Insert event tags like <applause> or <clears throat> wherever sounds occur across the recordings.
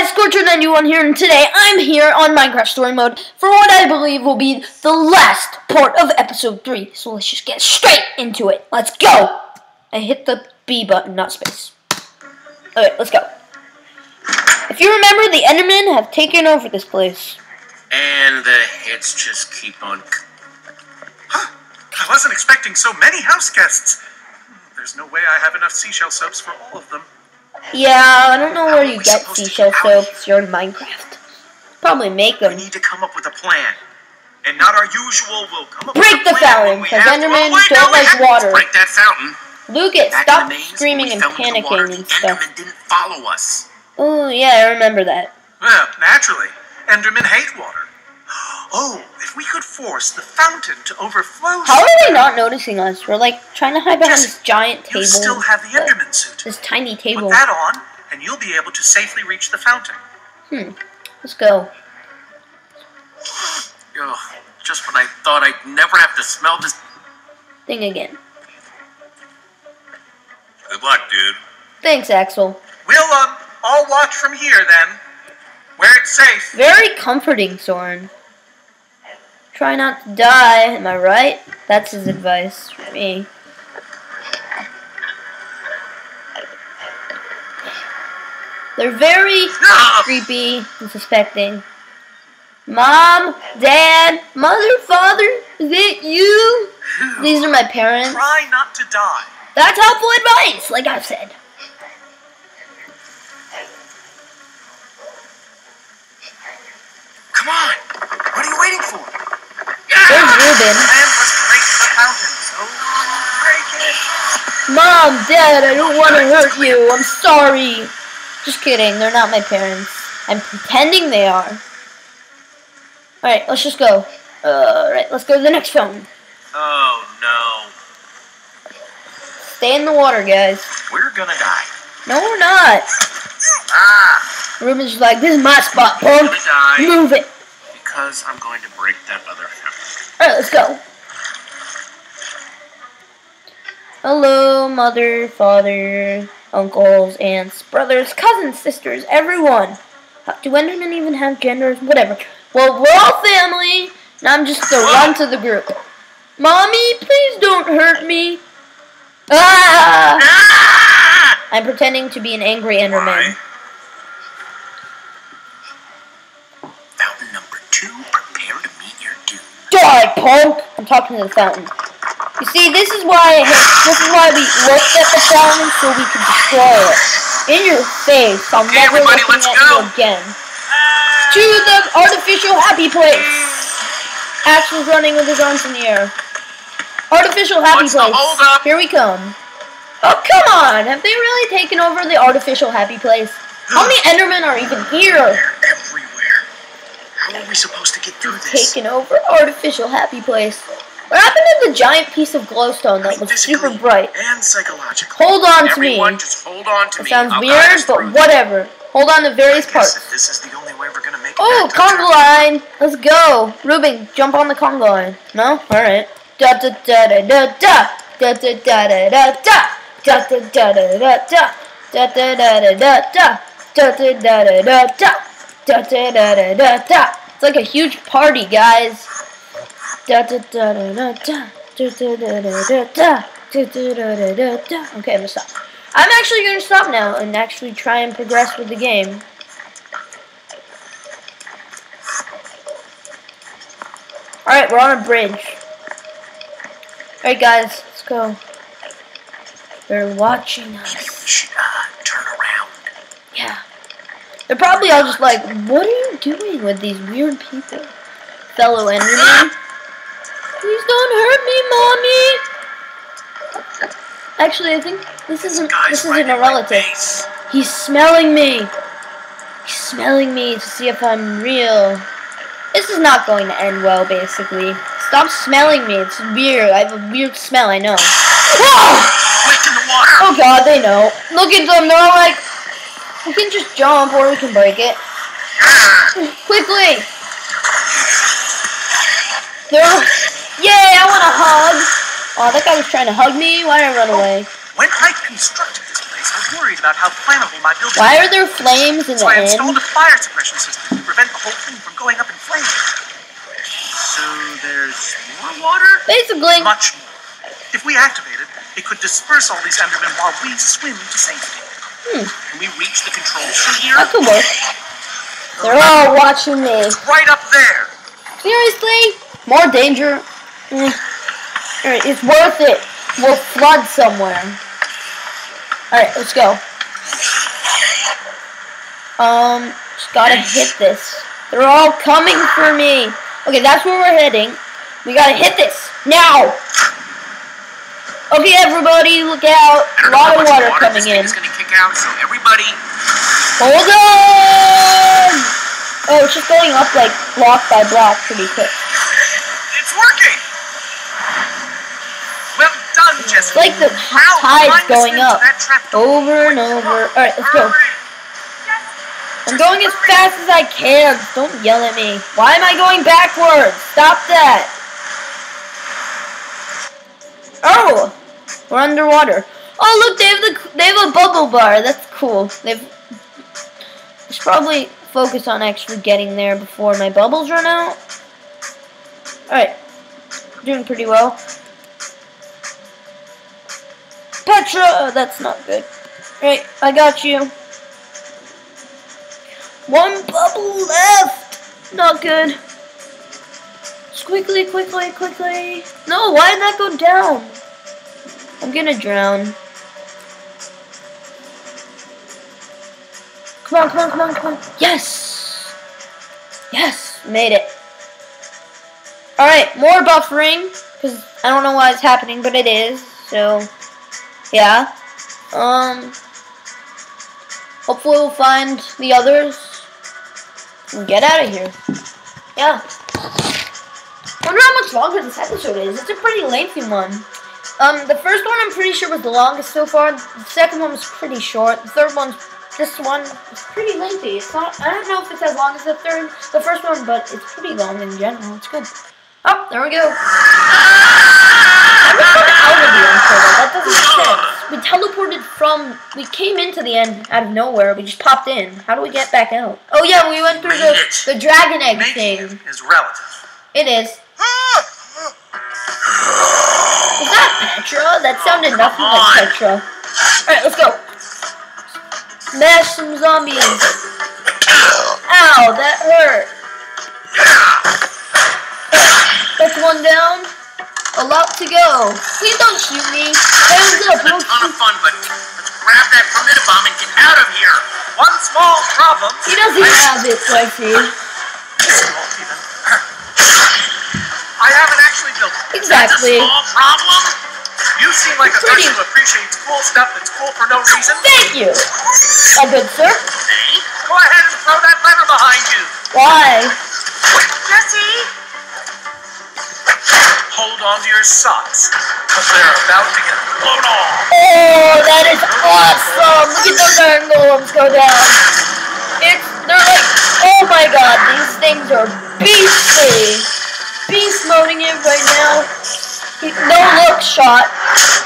guys, Scorcher91 here, and today I'm here on Minecraft Story Mode for what I believe will be the last part of Episode 3. So let's just get straight into it. Let's go! I hit the B button, not space. Alright, let's go. If you remember, the Endermen have taken over this place. And the hits just keep on. Huh. I wasn't expecting so many house guests. Hmm, there's no way I have enough seashell soaps for all of them. Yeah, I don't know where you get seashell soaps. You're in Minecraft. Probably make them. We need to come up with a plan. And not our usual, we'll come up Break with a the plan fountain, because Endermen Oh, don't like water. Break that fountain. Luke, Back stop maze, screaming and the water, panicking and stuff. Endermen didn't follow us. Oh, yeah, I remember that. Well, naturally. Endermen hate water. Oh, if we could force the fountain to overflow. How are they not noticing us? We're like trying to hide behind Jesse, this giant table. You still have the but- Enderman suit. This tiny table. Put that on, and you'll be able to safely reach the fountain. Hmm. Let's go. <sighs> Ugh, just when I thought I'd never have to smell this. Thing again. Good luck, dude. Thanks, Axel. We'll um all watch from here then, where it's safe. Very comforting, Soren. Try not to die, am I right? That's his advice for me. They're very Ah! creepy and suspecting. Mom, Dad, Mother, Father, is it you? These are my parents. Try not to die. That's helpful advice, like I've said. Come on. What are you waiting for? There's Reuben. plan was break the fountain, so break it. Mom, Dad, I don't want to hurt you. I'm sorry. Just kidding. They're not my parents. I'm pretending they are. Alright, let's just go. Alright, let's go to the next fountain. Oh no. Stay in the water, guys. We're gonna die. No, we're not. Ah. Reuben's just like, this is my spot, punk. Move it. because I'm going to break that other fountain. Alright, let's go. Hello, mother, father, uncles, aunts, brothers, cousins, sisters, everyone. Uh, Do Endermen even have genders? Whatever. Well, we're all family, and I'm just the runt of the group. Mommy, please don't hurt me. Ah! Ah! I'm pretending to be an angry Enderman. Fountain number two, prepare to meet your doom. Die, punk! I'm talking to the fountain. You see, this is why this is why we looked at the fountain so we could destroy it. In your face. I'm Okay, never everybody, looking let's at go. you again. To the artificial happy place. Axel's running with his arms in the air. Artificial happy What's place. Here we come. Oh, come on! Have they really taken over the artificial happy place? Hmm. How many Endermen are even here? They're everywhere. How are we supposed to get through this? taken over artificial happy place. What happened to the giant piece of glowstone that was super bright? And psychologically. Hold on to me. Just hold on to It me. sounds I'll weird, but whatever. Hold on to various parts. this is the only way we're gonna make it Oh, back to conga Turkey. line. Let's go. Reuben, jump on the conga line. No? Alright. Da da da da da da. Da da da da da da. Da da da da da da. Da da da da da da. Da da da da da da. Da da da da da da. It's like a huge party, guys. Okay, I'm gonna stop. I'm actually gonna stop now and actually try and progress with the game. Alright, we're on a bridge. Alright, guys, let's go. They're watching us. turn around. Yeah. They're probably all just like, what are you doing with these weird people? Fellow Enderman? Please don't hurt me, mommy! Actually, I think this isn't this isn't a relative. He's smelling me. He's smelling me to see if I'm real. This is not going to end well, basically. Stop smelling me. It's weird. I have a weird smell, I know. Whoa! Quick in the water. Oh god, they know. Look at them. They're all like, we can just jump or we can break it. Quickly! They're, yay, I want a hug. Oh, that guy was trying to hug me. Why did I run away? When I constructed this place, I was worried about how flammable my building Why are there flames in So the I installed end? a fire suppression system to prevent the whole thing from going up in flames. So there's more water? Basically, Much more. If we activate it, it could disperse all these Endermen while we swim to safety. Hmm. Can we reach the controls from here? that could work. They're all watching me. It's Right up there! Seriously? More danger? Mm. Alright, it's worth it. We'll flood somewhere. Alright, let's go. Um, just gotta hit this. They're all coming for me. Okay, that's where we're heading. We gotta hit this. Now! Okay, everybody, look out. A lot of water water coming in. is gonna kick out, so everybody Hold on! Oh, it's just going up like block by block pretty quick. It's working! Well done, Jesse. It's like the tide's going up. of that trapdoor. Over and over. Alright, let's go. I'm going as fast as I can. Don't yell at me. Why am I going backwards? Stop that. Oh, we're underwater. Oh, look, they have the they have a bubble bar. That's cool. They've. I should probably focus on actually getting there before my bubbles run out. All right, doing pretty well. Petra, uh, that's not good. Right, I got you. One bubble left. Not good. Quickly, quickly, quickly. No, why did that go down? I'm gonna drown. Come on, come on, come on, come on. Yes! Yes, made it. Alright, more buffering. Because I don't know why it's happening, but it is. So, yeah. Um, hopefully we'll find the others and get out of here. Yeah. I Wonder how much longer this episode is. It's a pretty lengthy one. Um, the first one I'm pretty sure was the longest so far. The second one was pretty short. The third one's this one is pretty lengthy. It's not. I don't know if it's as long as the third, the first one, but it's pretty long in general. It's good. Oh, there we go. <laughs> out of the end portal? That doesn't make sense. <laughs> We teleported from. We came into the end out of nowhere. We just popped in. How do we get back out? Oh yeah, we went through the the dragon egg Making thing. it is relative. It is. Is that Petra? That sounded nothing like Petra. Alright, let's go. Smash some zombies. Ow, that hurt. That's one down. A lot to go. Please don't shoot me. It's been a ton of fun, but let's grab that Formidi-Bomb and get out of here. One small problem. He doesn't have it, I see. I haven't actually built it. That's a Exactly. small problem. You seem like a Pretty- person who appreciates cool stuff that's cool for no reason. Thank you. A good sir. Eh? Go ahead and throw that lever behind you. Why? Jesse! Hold on to your socks, because they're about to get blown off. Oh, that is awesome! Look at those iron golems go down. It's they're like, oh my god, these things are beastly. Beast moding it right now. No look shot.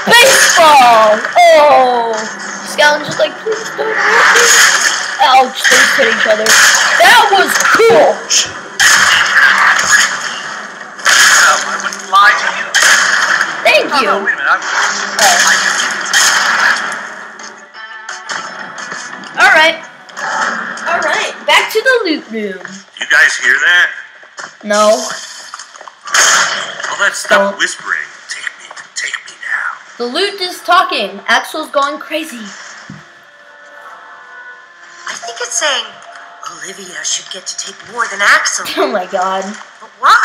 Baseball. Oh, Scout's just like, please don't hurt me. Ouch! They hit each other. That was cool. Well, I wouldn't lie to you. Thank Oh, you. no, wait a minute. I, Oh. I, All right. All right. Back to the loot room. You guys hear that? No. All that stuff Don't. whispering. Take me, take me now. The loot is talking. Axel's going crazy. I think it's saying Olivia should get to take more than Axel. <laughs> Oh my god. But why?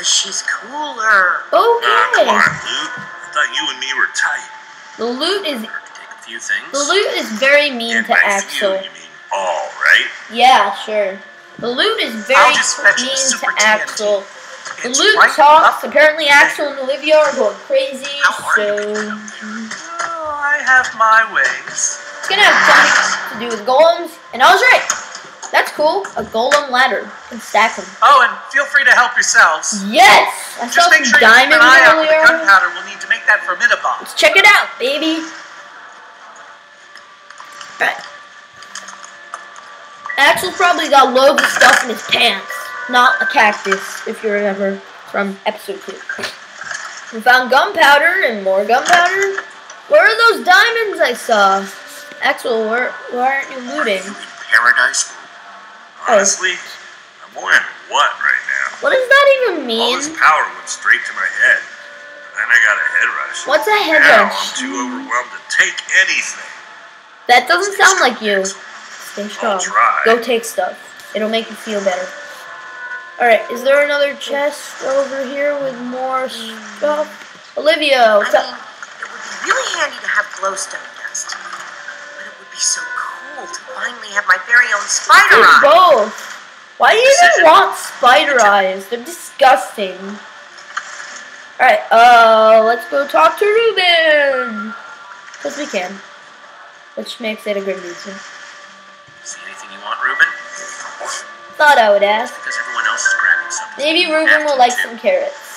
Because she's cooler. Ah, come on, Okay. Luke. I thought you and me were tight. The loot is Take a few things. the loot is very mean And to Axel. few, you mean all, right? Yeah, sure. The loot is very I'll just fetch mean to. Axel. The loot right talks. Apparently, Axel and Olivia are going crazy. How So? Oh, I have my ways. it's gonna have something to do with golems. And I was right. That's cool. A golem ladder. You can stack them. Oh, and feel free to help yourselves. Yes! I saw Just make some sure you keep diamonds an eye out for the gunpowder we'll need to make that Formidi-Bomb. Let's check it out, baby. Alright. Axel probably got loads of stuff in his pants. Not a cactus, if you remember from episode 2. We found gunpowder and more gunpowder. Where are those diamonds I saw? Axel, where, why aren't you looting? In paradise? Honestly, I'm wondering what right now. What does that even mean? All mean? this power went straight to my head. And Then I got a head rush. What's a head now rush? I'm too overwhelmed to take anything. That doesn't sound like you. Stay strong. try. Go take stuff. It'll make you feel better. Alright, is there another chest over here with more hmm. stuff? Olivia, what's I mean, up? it would be really handy to have glowstone to finally have my very own spider There's eye. both. Why do you even want spider eyes? They're disgusting. Alright, uh, let's go talk to Reuben. Because we can. Which makes it a good reason. See anything you want, Reuben? Thought I would ask. Because everyone else is grabbing something. Maybe You Reuben will like some carrots.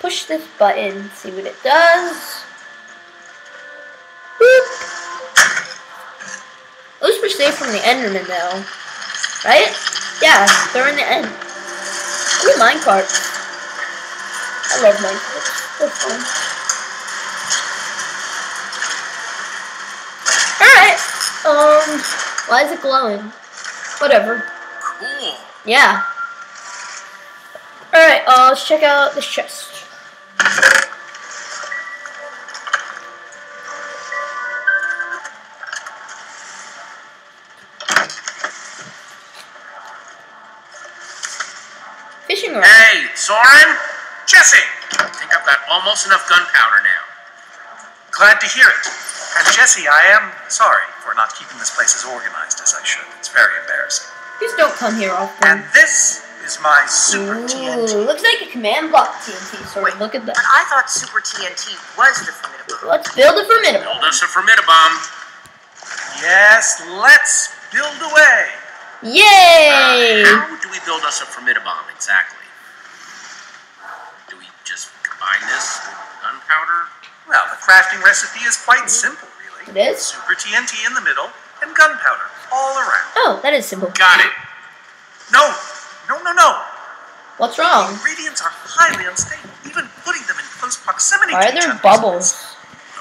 Push this button, see what it does. Safe from the Enderman though. Right? Yeah, they're in the end. Ooh, minecart. I love minecarts. They're fun. Alright. Um, why is it glowing? Whatever. Cool. Yeah. Alright, uh, let's check out this chest. Fishing rod. Hey, Soren! Jesse, I think I've got almost enough gunpowder now. glad to hear it. And Jesse, I am sorry for not keeping this place as organized as I should. It's very embarrassing. Please don't come here often. And this is my super TNT. Ooh, looks like a command block TNT sword. Look at But that. I thought Super TNT was the formidable. Let's build a formidable. Build us a Formidi-Bomb. Yes, let's build away. Yay! Uh, how do we build us a Formidi-Bomb exactly? Do we just combine this with gunpowder? Well, the crafting recipe is quite simple, really. It is? Super TNT in the middle and gunpowder all around. Oh, that is simple. Got it. No, no, no, no. What's wrong? The ingredients are highly unstable. Even putting them in close proximity Why to are there bubbles?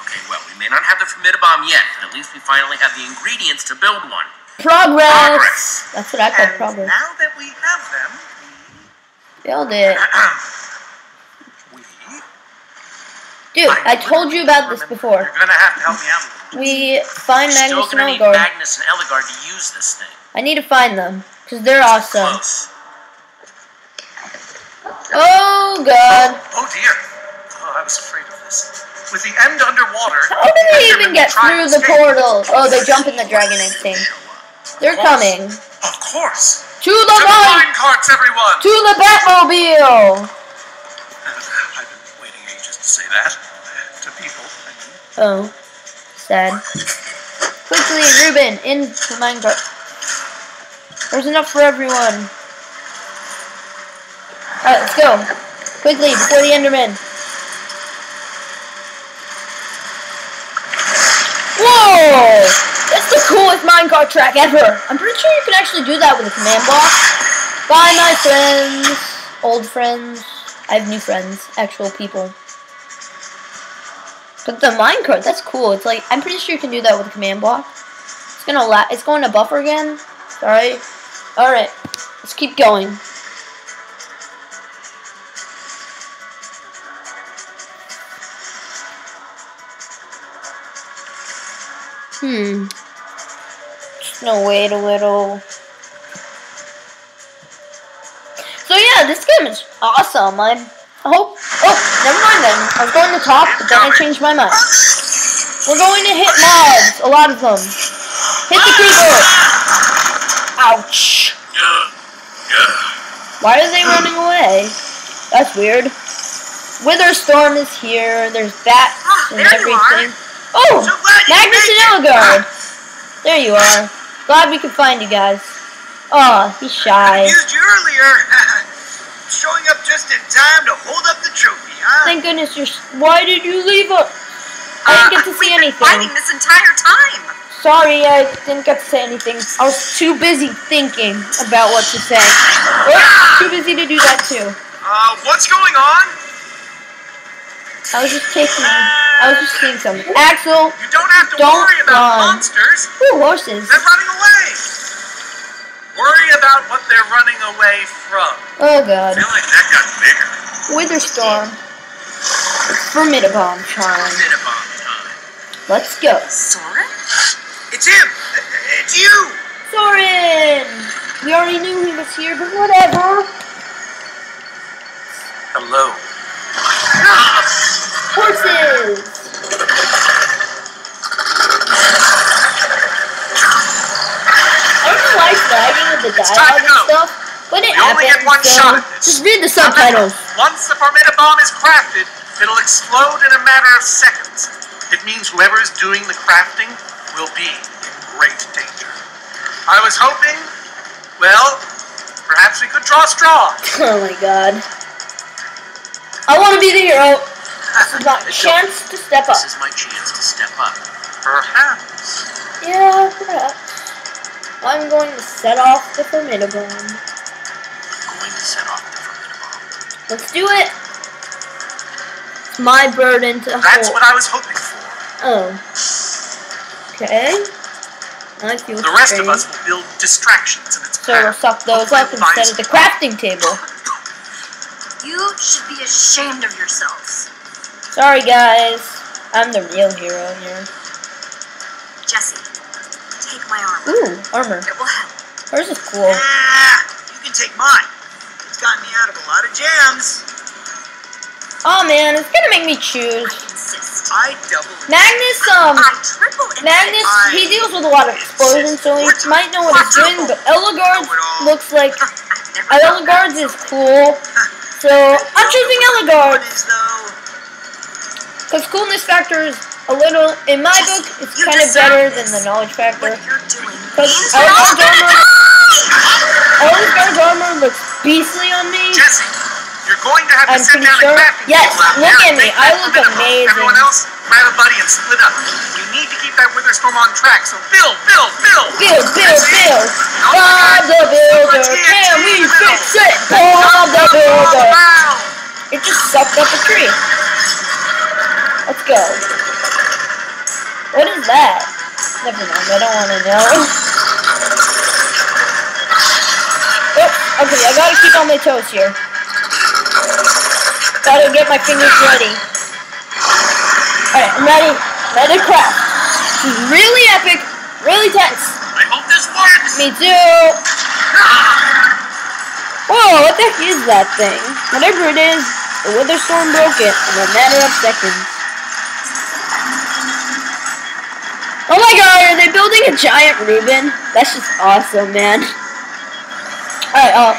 Okay, well, we may not have the Formidi-Bomb yet, but at least we finally have the ingredients to build one. Progress! Progress. <laughs> That's what I call And progress. now that we have them, Build it. <clears throat> we. Dude, I told you about this before. You're gonna have to help me out. a little. We find Still Magnus and gonna need Magnus and Ellegaard to use this thing. I need to find them. Because they're awesome. Close. Oh, God. Oh dear. Oh, I was afraid of this. With the end underwater. How did they even get through the escape. portal? Oh, they jump in the dragon egg thing. They're coming. Of course. To the To mine! carts, everyone. To the Batmobile! <laughs> I've been waiting ages to say that to people. I mean. Oh, sad. Quickly, Reuben, in the minecart. There's enough for everyone. Alright, let's go. Quickly, before the Enderman. Whoa! That's the coolest minecart track ever. I'm pretty sure you can actually do that with a command block. Bye, my friends. Old friends. I have new friends. Actual people. But the minecart, that's cool. It's like I'm pretty sure you can do that with a command block. It's gonna la- it's going to buffer again. Sorry. Alright. Let's keep going. Hmm. No wait a little. So yeah, this game is awesome. I'm hope oh never mind then. I was going to talk, but then I changed my mind. We're going to hit mobs, a lot of them. Hit the keyboard. Ouch. Why are they running away? That's weird. Witherstorm is here. There's bats and there you are. everything. Oh, Magnus and. Ellegaard. There you are. Glad we could find you guys. Oh, he's shy. I Used you earlier. <laughs> Showing up just in time to hold up the trophy, huh? Thank goodness you're. Why did you leave us? I didn't get Uh, to see anything. fighting this entire time. Sorry, I didn't get to say anything. I was too busy thinking about what to say. <laughs> Oh, too busy to do that too. Uh, what's going on? I was just taking. I was just seeing something. Axel, You don't have to Don't worry about run. monsters. ooh, horses. They're running away. Worry about what they're running away from. Oh I god. feel like that got bigger. Witherstorm. Formidi-Bomb charm. Bit of bomb time. Let's go. Soren? It's him. It's you. Soren! We already knew he was here, but whatever. Hello. <laughs> Horses! I don't why lagging with the dialogue and stuff, but it You only get one so shot just read the subtitles. Once the Formidi-Bomb is crafted, it'll explode in a matter of seconds. It means whoever is doing the crafting will be in great danger. I was hoping, well, perhaps we could draw straw. <laughs> Oh my god. I want to be the hero. This is my chance to step up. This is my chance to step up. Perhaps. Yeah, perhaps. I'm going to set off the Formidi-Bomb. Going to set off the Formidi-Bomb. Let's do it. It's my burden to That's hold. what I was hoping for. Oh. Okay. I feel The rest of us will build distractions in its So we'll suck those up instead of the crafting table. <laughs> You should be ashamed of yourselves. Sorry guys. I'm the real hero here. Jesse, take my armor. Ooh, armor. It will help. Hers is cool. Ah, you can take mine. It's gotten me out of a lot of jams. Oh man, it's gonna make me choose. I. I double. Magnus, um, I triple. Magnus, he deals with a lot of explosions, so he might know what he's doing, but Ellegaard looks like, <laughs> I've never done Ellegaard's is cool, <laughs> so I'm choosing though. Because coolness factor is a little, in my book, it's kind of better than the knowledge factor. Because you're armor, die! Armor looks beastly on me. Jesse, you're going to have to I'm sit down sure- and crafting yes, look at me, I look amazing. Everyone else, grab a buddy and split up. We need to keep that Witherstorm on track. So build, build, build. Build, build, build. Bob the Builder, can we fix it? Bob the Builder. It just sucked up a tree. Let's go. What is that? Never mind, I don't want to know. Oh, okay, I gotta keep on my toes here. Gotta get my fingers ready. Alright, I'm ready. Let it crack. This is really epic, really tense. I hope this works! Me too. Whoa, what the heck is that thing? Whatever it is, the Witherstorm broke it in a matter of seconds. My god, are they building a giant Reuben? That's just awesome, man. Alright, uh,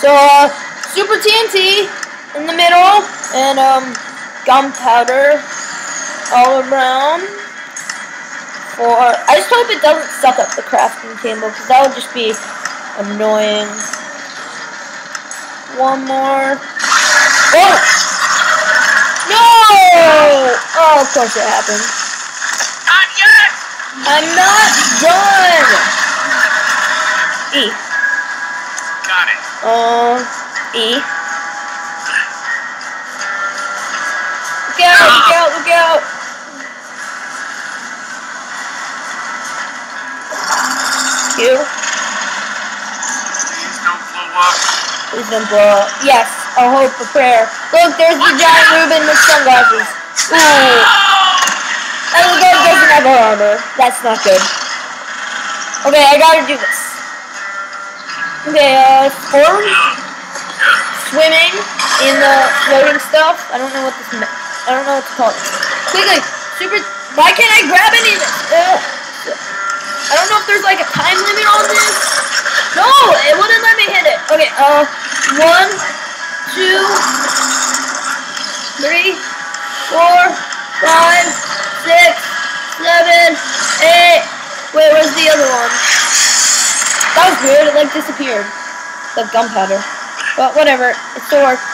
so, uh, Super TNT in the middle, and, um, gunpowder all around. For, I just hope it doesn't suck up the crafting table, because that would just be annoying. One more. Oh! No! Oh, of course it happened. I'm not done! E. Got it. Uh, E. Look out, look out, look out! Q. Please don't blow up. Please don't blow up. Yes, a hope, a prayer. Look, there's the giant Reuben with sunglasses. Ooh. And the guy doesn't have armor. That's not good. Okay, I gotta do this. Okay, uh, form. Swimming in the floating stuff. I don't know what this. I don't know what to call it. Quickly, super. Why can't I grab any. I don't know if there's like a time limit on this. No, it wouldn't let me hit it. Okay, uh, one, two, three, four, five, six, seven, eight. Wait, where's the other one? That was weird. It like disappeared. The gunpowder. But whatever. It still worked.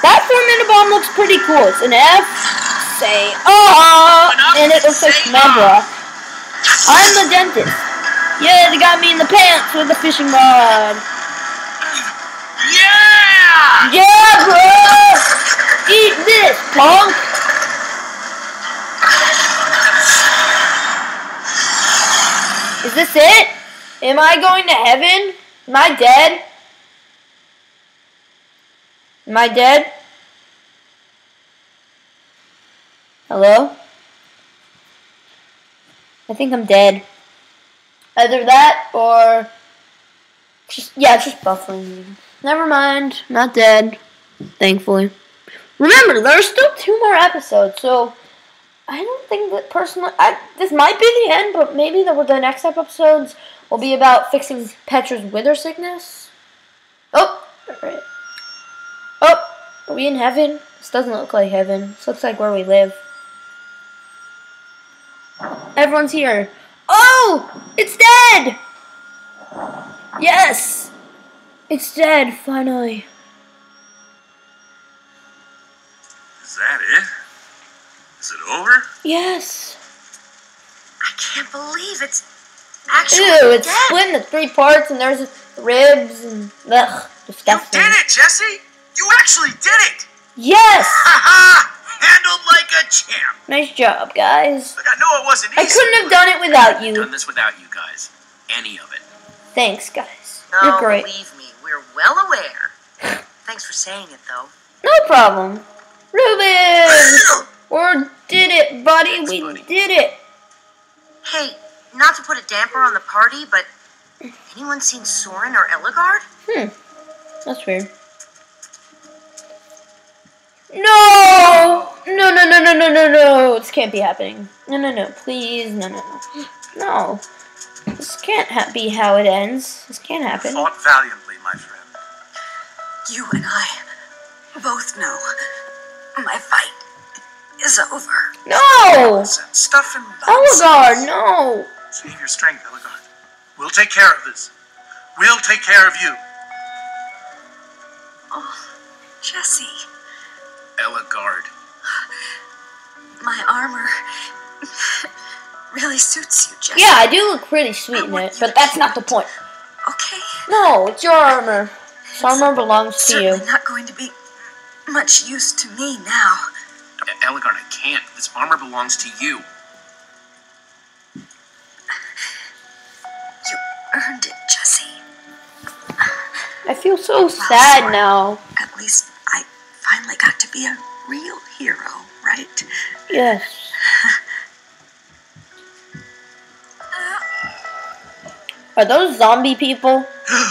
That four minute bomb looks pretty cool. It's an F say ah, and it looks like Mad Rock. I'm the dentist. Yeah, they got me in the pants with the fishing rod. Yeah! Yeah, bro! Eat this, punk! Is this it? Am I going to heaven? Am I dead? Am I dead? Hello? I think I'm dead. Either that or just yeah, just buffering. Never mind, not dead. Thankfully. Remember, there are still two more episodes, so I don't think that personally. I, this might be the end, but maybe the, the next episodes will be about fixing Petra's wither sickness. Oh, alright. Oh, are we in heaven? This doesn't look like heaven. This looks like where we live. Everyone's here. Oh, it's dead. Yes, it's dead. Finally. Is that it? Is it over? Yes. I can't believe it's actually Ew, it's dead. split into three parts, and there's ribs and ugh, disgusting. You did it, Jesse! You actually did it! Yes. <laughs> Haha! Handled like a champ. Nice job, guys. Look, I know it wasn't easy. I couldn't have done it without you. Done this without you guys. Any of it. Thanks, guys. Oh, You're great. believe me, we're well aware. <laughs> Thanks for saying it, though. No problem. Reuben! <laughs> or did it, buddy? Thanks, we buddy. did it. Hey, not to put a damper on the party, but anyone seen Soren or Ellegaard? Hmm. That's weird. No! No, no, no, no, no, no, no. This can't be happening. No, no, no. Please. No, no, no. No. This can't ha- be how it ends. This can't happen. Fought valiantly, my friend. You and I both know my fight is over. No! Nonsense. Stuff and Ellegaard, oh, no! Save your strength, oh, Ellegaard. We'll take care of this. We'll take care of you. Oh, Jesse, Ellegaard. my armor <laughs> really suits you, Jesse. Yeah, I do look pretty sweet in it, but that's not the point. Okay. No, it's your armor. This armor belongs to you. Certainly not going to be much use to me now. E- I can't. This armor belongs to you. You earned it, Jesse. I feel so sad now. At least I finally got to be a real hero, right? Yes. Are those zombie people? <gasps>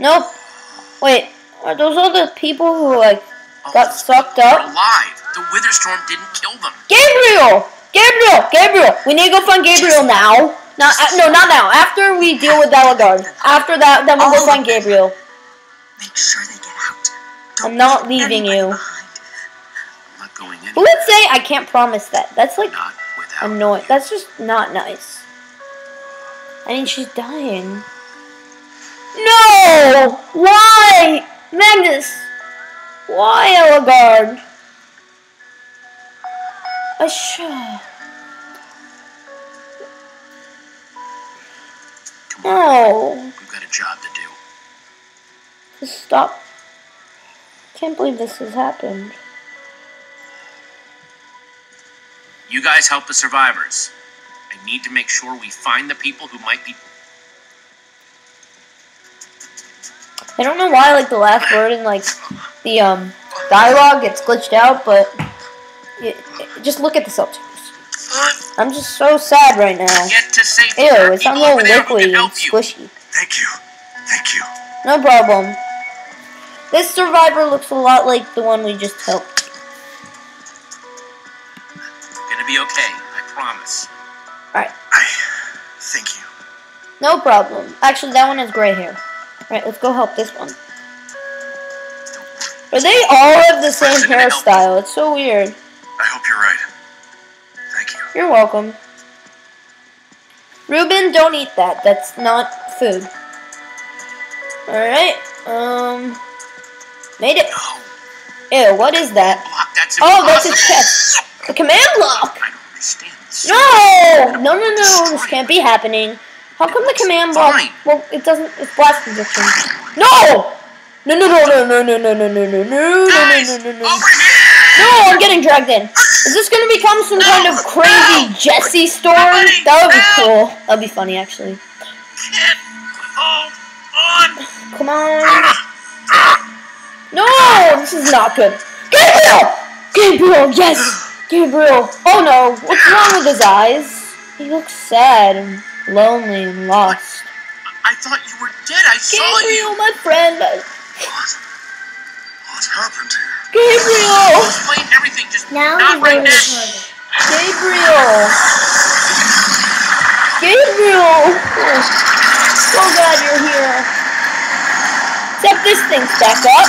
Nope. Wait, are those all the people who like Oh, got those sucked up? alive. The Witherstorm didn't kill them. Gabriel! Gabriel! Gabriel! We need to go find Gabriel now. Not, uh, no, not now. After we deal with Delegard. After that, then we'll go find Gabriel. Make sure they get out. I'm not leaving you. behind. I'm not going Who anywhere. would say I can't promise that? That's like annoying. That's just not nice. I mean, she's dying. No! Why? Magnus! Why, Ellegaard? I should. Come on. No. We've got a job to do. Just stop. Can't believe this has happened. You guys help the survivors. I need to make sure we find the people who might be. I don't know why, like, the last word in, like, the, um, dialogue gets glitched out, but it, it- just look at the subtitles. I'm just so sad right now. Get to safety. Ew, There are it sounds people all over there liquidy and squishy. Thank you. Thank you. No problem. This survivor looks a lot like the one we just helped. Gonna be okay. I promise. Alright. I thank you. No problem. Actually, that one has gray hair. Alright, let's go help this one. Are they all have the same Person to help. hairstyle? It's so weird. You're welcome. Reuben, don't eat that. That's not food. Alright, um. Made it. Ew, what is that? That's Oh, that's his impossible. chest. The command block. I don't understand this. No! No, no, no. This can't be happening. How come the command block? Well, it doesn't. It's blast injection. No! No, no, no, no, no, no, no, no, no, no, no, no, Guys, no, no, no. over here! No, I'm getting dragged in. Is this gonna become some kind of crazy Jesse story? Somebody That would be help! cool. That'd be funny, actually. Can't hold on. Come on. No, this is not good. Gabriel! Gabriel, yes! Gabriel. Oh no, what's wrong with his eyes? He looks sad and lonely and lost. I thought you were dead. I saw Gabriel, you. my friend. I- What? What happened here? Gabriel! Explain everything. Just Now not he's right now. Gabriel! Gabriel! Oh, so glad you're here. Except this thing's back up.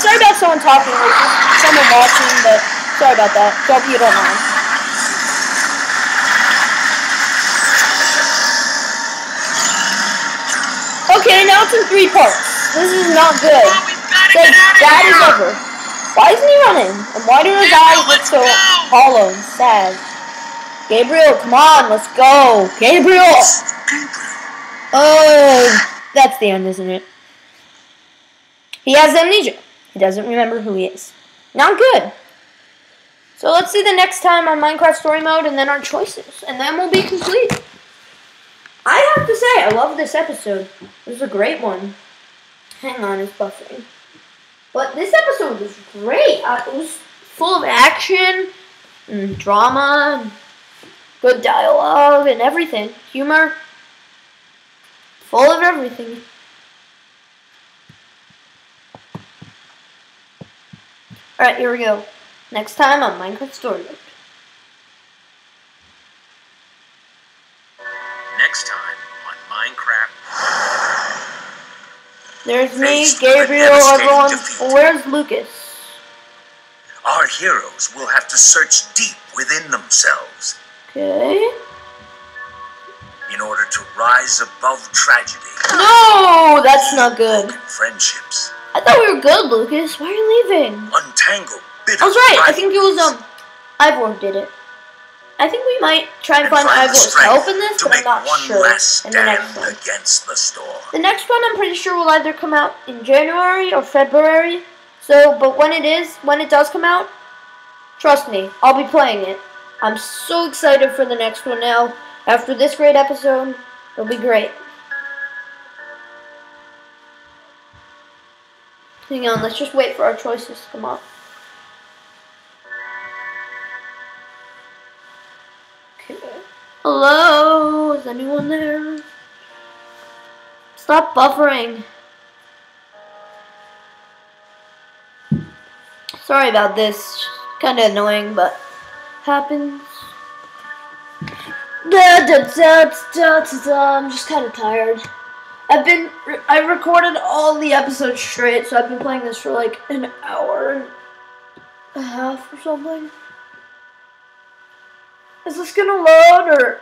Sorry about someone talking, like someone watching, but sorry about that. So hope you don't mind. Okay, now it's in three parts. This is not good. Oh, we've got to It's get out as of bad here. as ever. Why isn't he running? And why do his Gabriel, eyes look so go. hollow and sad? Gabriel, come on, let's go. Gabriel! Gabriel. Oh, that's the end, isn't it? He has amnesia. He doesn't remember who he is. Not good. So let's see the next time on Minecraft Story Mode and then our choices. And then we'll be complete. I have to say, I love this episode. This is a great one. Hang on, it's buffering. But this episode was great. Uh, it was full of action and drama and good dialogue and everything. Humor. Full of everything. Alright, here we go. Next time on Minecraft Story There's me, Faced with a Gabriel, everyone. where's Lucas? Our heroes will have to search deep within themselves Okay. in order to rise above tragedy, No, that's not good. friendships, I thought we were good, Lucas. Why are you leaving? untangle bitter I was right. I think it was um, Ivor did it. I think we might try and and find Ivor's help in this, but I'm not sure. In the next one. against the storm. The next one I'm pretty sure will either come out in January or February. So, but when it is, when it does come out, trust me, I'll be playing it. I'm so excited for the next one now. After this great episode, it'll be great. Hang on, let's just wait for our choices to come up. Hello? Is anyone there? Stop buffering. Sorry about this. Kind of annoying, but happens. Da, da, da. I'm just kind of tired. I've been I recorded all the episodes straight, so I've been playing this for like an hour and a half or something. Is this gonna load or?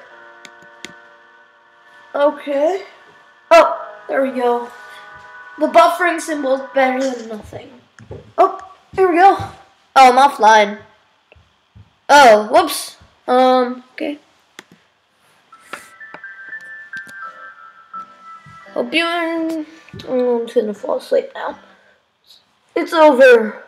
Okay. Oh, there we go. The buffering symbol is better than nothing. Oh, here we go. Oh, I'm offline. Oh, whoops. Um, okay. Hope you. I'm gonna fall asleep now. It's over.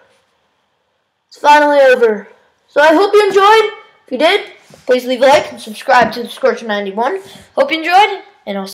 It's finally over. So I hope you enjoyed. If you did, please leave a like and subscribe to the Scorcher91. Hope you enjoyed, and I'll